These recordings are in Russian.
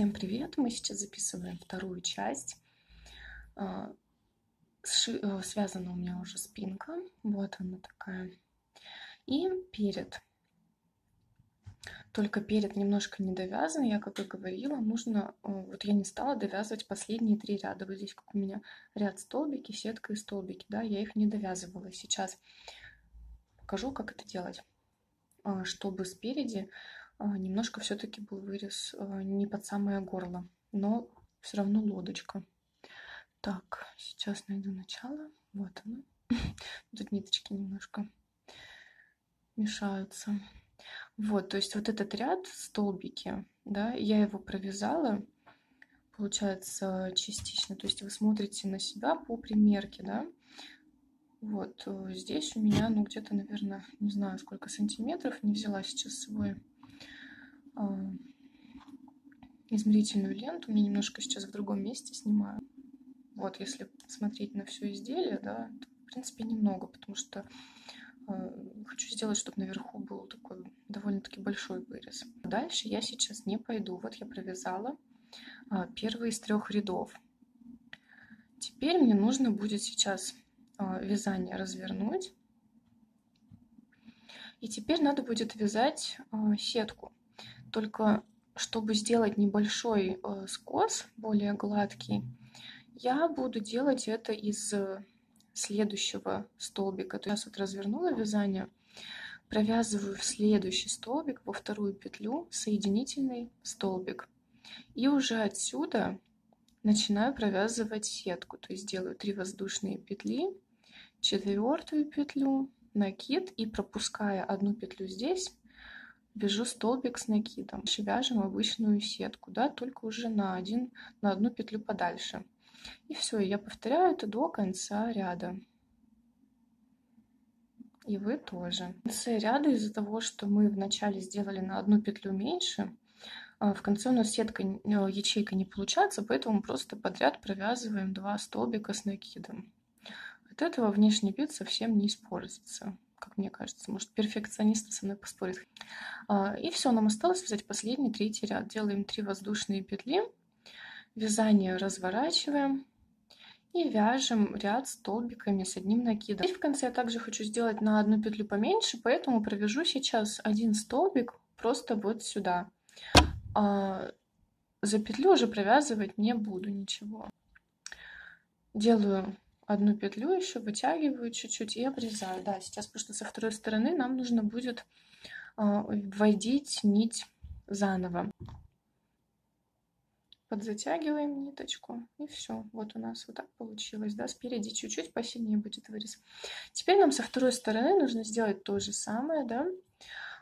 Всем привет! Мы сейчас записываем вторую часть. А, Ши... Э, связана у меня уже спинка. Вот она такая. И перед. Только перед немножко не довязан. Я, как и говорила, нужно... Э, вот я не стала довязывать последние три ряда. Вот здесь, как у меня ряд столбики, сетка и столбики. Да, я их не довязывала. Сейчас покажу, как это делать. А, чтобы спереди немножко все-таки был вырез а, не под самое горло, но все равно лодочка. Так, сейчас найду начало. Вот оно. Тут ниточки немножко мешаются. Вот, то есть вот этот ряд столбики, да, я его провязала, получается, частично. То есть вы смотрите на себя по примерке, да. Вот э, здесь у меня, ну, где-то, наверное, не знаю, сколько сантиметров. Не взяла сейчас свой а, измерительную ленту. Мне немножко сейчас в другом месте снимаю. Вот, если смотреть на все изделие, да, то, в принципе, немного, потому что э, хочу сделать, чтобы наверху был такой довольно-таки большой вырез. Дальше я сейчас не пойду. Вот я провязала э, первый из трех рядов. Теперь мне нужно будет сейчас э, вязание развернуть. И теперь надо будет вязать э, сетку. Только чтобы сделать небольшой э, скос, более гладкий, я буду делать это из следующего столбика. То есть вот развернула вязание, провязываю в следующий столбик, во вторую петлю, соединительный столбик. И уже отсюда начинаю провязывать сетку. То есть делаю 3 воздушные петли, четвертую петлю, накид и пропуская одну петлю здесь, вяжу столбик с накидом. Вяжем обычную сетку, да, только уже на, один, на одну петлю подальше. И все, я повторяю это до конца ряда. И вы тоже. В конце ряда из-за того, что мы вначале сделали на одну петлю меньше, а, в конце у нас сетка, э, ячейка не получается, поэтому просто подряд провязываем два столбика с накидом. От этого внешний вид совсем не испортится как мне кажется. Может, перфекционисты со мной поспорят. А, и все, нам осталось вязать последний третий ряд. Делаем 3 воздушные петли, вязание разворачиваем и вяжем ряд столбиками с одним накидом. Теперь в конце я также хочу сделать на одну петлю поменьше, поэтому провяжу сейчас один столбик просто вот сюда. А за петлю уже провязывать не буду ничего. Делаю одну петлю еще, вытягиваю чуть-чуть и обрезаю. Да, сейчас просто со второй стороны нам нужно будет а, вводить нить заново. Подзатягиваем ниточку и все. Вот у нас вот так получилось, да, спереди чуть-чуть посильнее будет вырез. Теперь нам со второй стороны нужно сделать то же самое, да,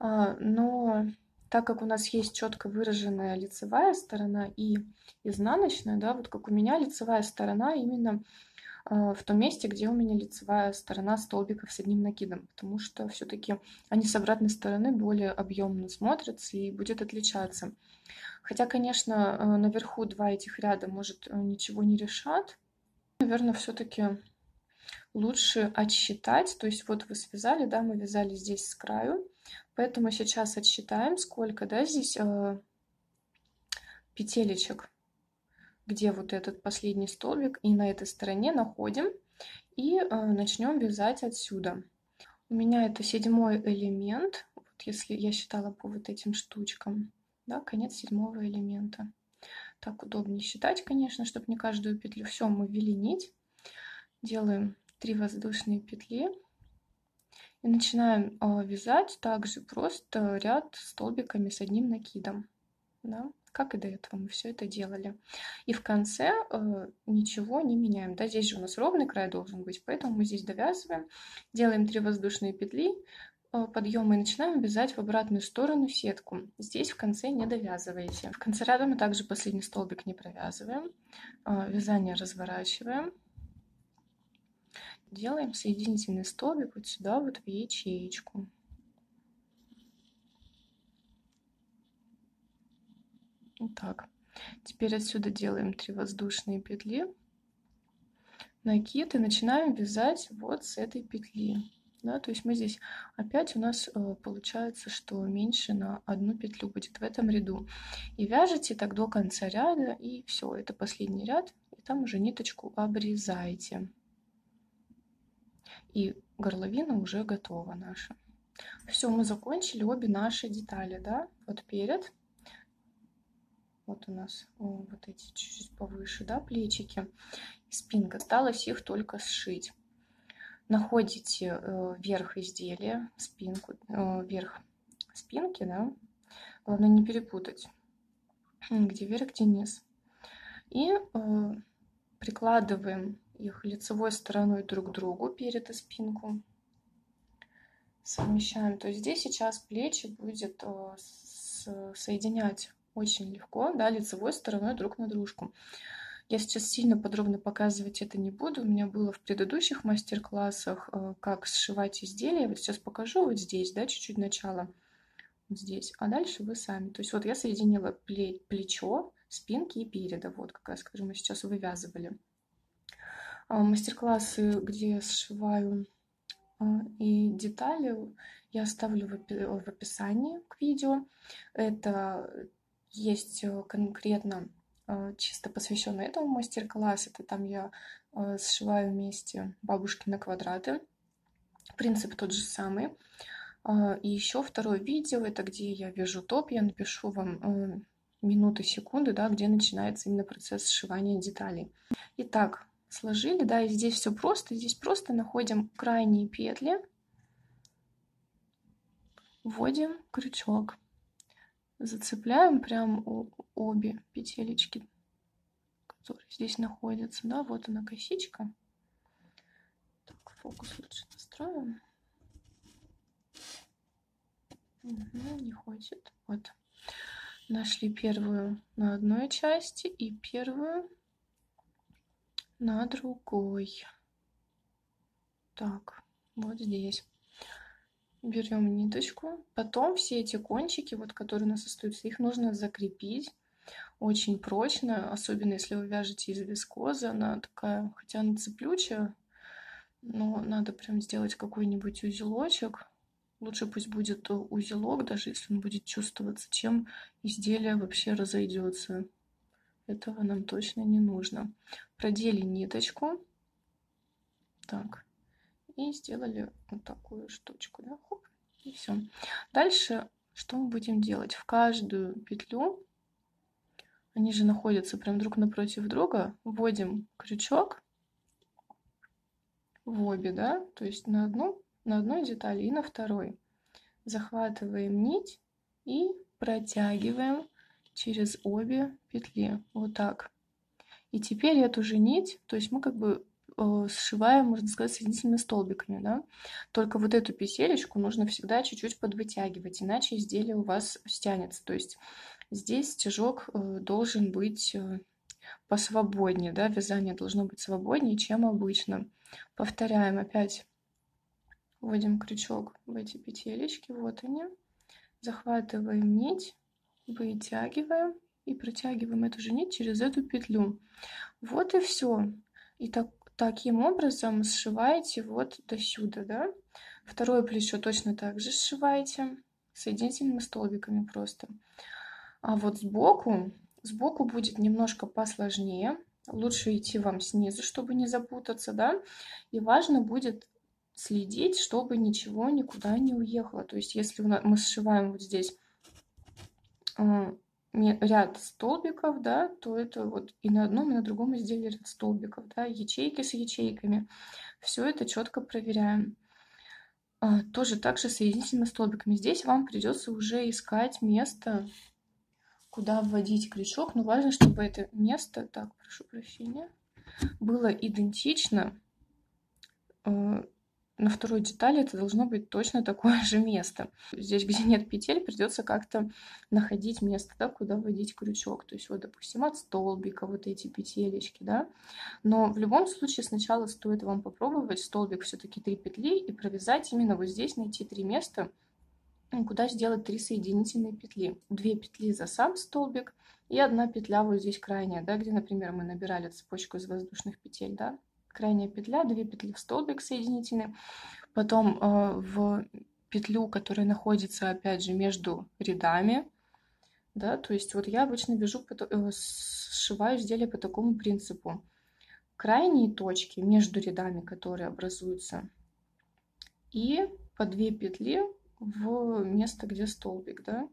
а, но так как у нас есть четко выраженная лицевая сторона и изнаночная, да, вот как у меня лицевая сторона именно в том месте, где у меня лицевая сторона столбиков с одним накидом, потому что все-таки они с обратной стороны более объемно смотрятся и будет отличаться. Хотя, конечно, а, наверху два этих ряда, может, э, ничего не решат. Наверное, все-таки лучше отсчитать. То есть вот вы связали, да, мы вязали здесь с краю. Поэтому сейчас отсчитаем, сколько, да, здесь э, петелечек где вот этот последний столбик, и на этой стороне находим и э, начнем вязать отсюда. У меня это седьмой элемент, вот если я считала по вот этим штучкам, да, конец седьмого элемента. Так удобнее считать, конечно, чтобы не каждую петлю. Все, мы ввели нить, делаем 3 воздушные петли и начинаем э, вязать также просто ряд столбиками с одним накидом. Да как и до этого мы все это делали. И в конце э, ничего не меняем. Да, здесь же у нас ровный край должен быть, поэтому мы здесь довязываем, делаем 3 воздушные петли, э, подъема и начинаем вязать в обратную сторону сетку. Здесь в конце не довязываете. В конце ряда мы также последний столбик не провязываем, э, вязание разворачиваем, делаем соединительный столбик вот сюда вот в ячеечку. Вот так. Теперь отсюда делаем 3 воздушные петли, накид и начинаем вязать вот с этой петли. да, то есть мы здесь опять у нас э, получается, что меньше на одну петлю будет в этом ряду. И вяжете так до конца ряда, и все, это последний ряд, и там уже ниточку обрезаете. И горловина уже готова наша. Все, мы закончили обе наши детали, да, вот перед, вот у нас вот эти чуть-чуть повыше, да, плечики, спинка, осталось их только сшить находите э, верх изделия, спинку, э, верх спинки, да, главное не перепутать, где верх, где низ. И э, прикладываем их лицевой стороной друг к другу перед и спинку. Совмещаем. То есть здесь сейчас плечи будет соединять очень легко, да, лицевой стороной друг на дружку. Я сейчас сильно подробно показывать это не буду. У меня было в предыдущих мастер-классах, э, как сшивать изделия. Вот сейчас покажу вот здесь, да, чуть-чуть начало. Вот здесь. А дальше вы сами. То есть вот я соединила плечо, спинки и переда. Вот как раз, которые мы сейчас вывязывали. А, мастер-классы, где я сшиваю а, и детали, я оставлю в описании к видео. Это есть э, конкретно а, чисто посвященный этому мастер-класс. Это там я а, сшиваю вместе бабушки на квадраты. Принцип тот же самый. А, и еще второе видео, это где я вяжу топ, я напишу вам минуты, секунды, да, где начинается именно процесс сшивания деталей. Итак, сложили, да, и здесь все просто. Здесь просто находим крайние петли, вводим крючок зацепляем прям обе петелечки, которые здесь находятся. Да, вот она косичка. Так, фокус лучше настроим. Угу, не хочет. Вот. Нашли первую на одной части и первую на другой. Так, вот здесь берем ниточку, потом все эти кончики, вот, которые у нас остаются, их нужно закрепить очень прочно, особенно если вы вяжете из вискозы, она такая, хотя она цеплючая, но надо прям сделать какой-нибудь узелочек. Лучше пусть будет узелок, даже если он будет чувствоваться, чем изделие вообще разойдется. Этого нам точно не нужно. Продели ниточку. Так, и сделали вот такую штучку, да, хоп, и все. Дальше что мы будем делать? В каждую петлю, они же находятся прям друг напротив друга, вводим крючок в обе, да, то есть на одну, на одной детали и на второй. Захватываем нить и протягиваем через обе петли, вот так. И теперь эту же нить, то есть мы как бы сшиваем, можно сказать, соединительными столбиками, да. Только вот эту петелечку нужно всегда чуть-чуть подвытягивать, иначе изделие у вас стянется. То есть здесь стежок э, должен быть э, посвободнее, да, вязание должно быть свободнее, чем обычно. Повторяем опять, вводим крючок в эти петелечки, вот они, захватываем нить, вытягиваем и протягиваем эту же нить через эту петлю. Вот и все. И так, таким образом сшиваете вот до сюда, да. Второе плечо точно так же сшиваете соединительными столбиками просто. А вот сбоку, сбоку будет немножко посложнее. Лучше идти вам снизу, чтобы не запутаться, да. И важно будет следить, чтобы ничего никуда не уехало. То есть если мы сшиваем вот здесь а, ряд столбиков, да, то это вот и на одном, и на другом изделии ряд столбиков, да, ячейки с ячейками. Все это четко проверяем. А, тоже так же соединительными столбиками. Здесь вам придется уже искать место, куда вводить крючок. Но важно, чтобы это место, так, прошу прощения, было идентично э, на второй детали это должно быть точно такое же место. Здесь, где нет петель, придется как-то находить место, да, куда вводить крючок. То есть вот, допустим, от столбика вот эти петелечки, да. Но в любом случае сначала стоит вам попробовать столбик все-таки три петли и провязать именно вот здесь, найти три места, куда сделать три соединительные петли. Две петли за сам столбик и одна петля вот здесь крайняя, да, где, например, мы набирали цепочку из воздушных петель, да, крайняя петля, 2 петли в столбик соединительный. потом э, в петлю, которая находится, опять же, между рядами, да, то есть вот я обычно вяжу, э, сшиваю изделие по такому принципу. Крайние точки между рядами, которые образуются, и по две петли в место, где столбик, да.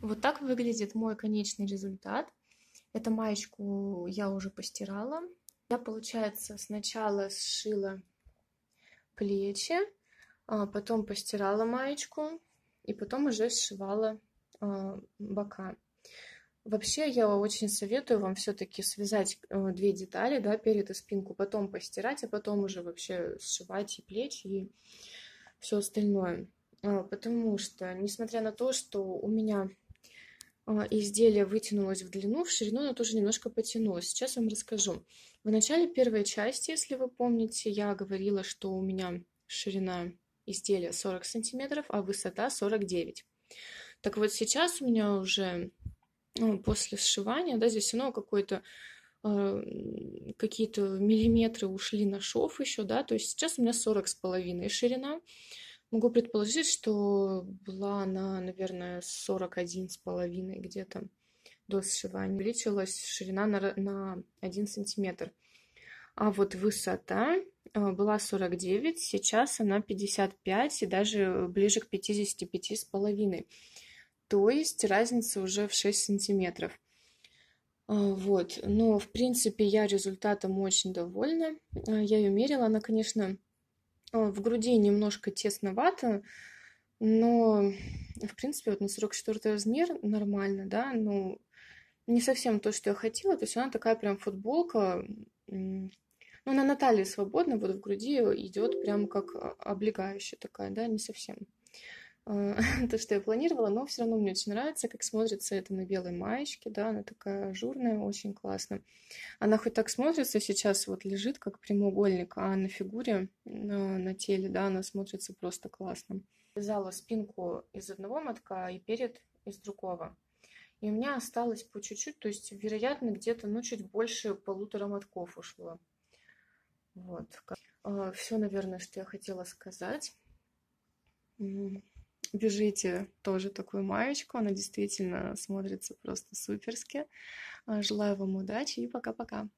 Вот так выглядит мой конечный результат. Эту маечку я уже постирала. Я, получается, сначала сшила плечи, а потом постирала маечку, и потом уже сшивала а, бока. Вообще, я очень советую вам все-таки связать э, две детали, да, перед и спинку, потом постирать, а потом уже вообще сшивать и плечи, и все остальное. А, потому что, несмотря на то, что у меня изделие вытянулось в длину, в ширину оно тоже немножко потянулось. Сейчас вам расскажу. В начале первой части, если вы помните, я говорила, что у меня ширина изделия 40 сантиметров, а высота 49. Так вот сейчас у меня уже ну, после сшивания, да, здесь оно какой-то э, какие-то миллиметры ушли на шов еще, да, то есть сейчас у меня 40 с половиной ширина, Могу предположить, что была она, наверное, 41 с половиной где-то до сшивания. Увеличилась ширина на, на 1 сантиметр. А вот высота э, была 49, сейчас она 55 и даже ближе к 55 с половиной. То есть разница уже в 6 сантиметров. А, вот, но в принципе я результатом очень довольна. Э, я ее мерила, она, конечно, в груди немножко тесновато, но, в принципе, вот на 44 размер нормально, да, ну, не совсем то, что я хотела, то есть она такая прям футболка, ну, она на талии свободна, вот в груди идет прям как облегающая такая, да, не совсем. А, то, что я планировала, но все равно мне очень нравится, как смотрится это на белой маечке, да, она такая ажурная, очень классно. Она хоть так смотрится, сейчас вот лежит как прямоугольник, а на фигуре, на, на теле, да, она смотрится просто классно. Вязала спинку из одного мотка и перед из другого. И у меня осталось по чуть-чуть, то есть, вероятно, где-то, ну, чуть больше полутора мотков ушло. Вот. А, все, наверное, что я хотела сказать. Бежите тоже такую маечку, она действительно смотрится просто суперски. А, желаю вам удачи и пока-пока.